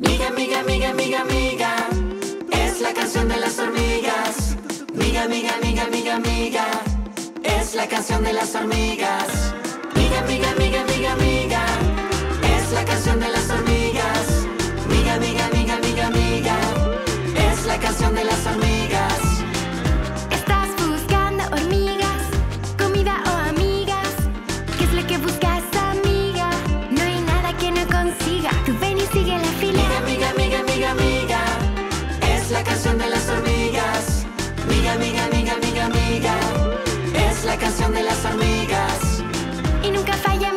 Miga, miga, miga, miga, miga. Es la canción de las hormigas. Miga, miga, miga, miga, miga. Es la canción de las hormigas. Miga, miga, miga, miga, miga. Es la canción de las hormigas. Miga, miga, miga, miga, miga. Es la canción de las hormigas. Estás buscando hormigas, comida o amigas. ¿Qué es lo que buscas, amiga? No hay nada que no consiga. Tú ven y sigue la fila. Hormigas. Y nunca falla